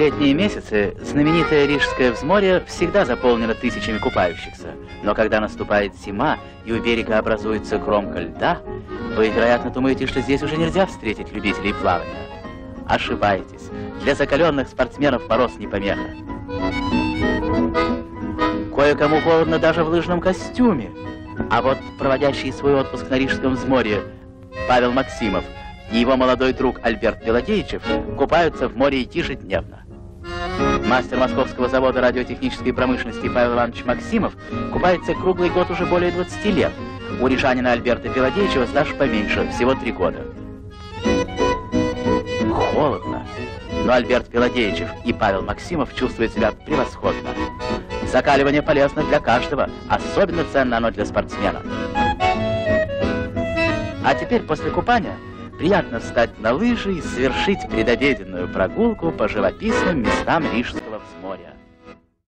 летние месяцы знаменитое Рижское взморье всегда заполнено тысячами купающихся. Но когда наступает зима и у берега образуется кромка льда, вы, вероятно, думаете, что здесь уже нельзя встретить любителей плавания. Ошибаетесь. Для закаленных спортсменов мороз не помеха. Кое-кому холодно даже в лыжном костюме. А вот проводящий свой отпуск на Рижском взморье Павел Максимов и его молодой друг Альберт Пелагеичев купаются в море ежедневно. Мастер московского завода радиотехнической промышленности Павел Иванович Максимов купается круглый год уже более 20 лет. У рижанина Альберта Пелагеичева стаж поменьше, всего три года. Холодно, но Альберт Пелагеичев и Павел Максимов чувствуют себя превосходно. Закаливание полезно для каждого, особенно ценно оно для спортсмена. А теперь после купания приятно встать на лыжи и совершить предобеденную прогулку по живописным местам Рижского взморья.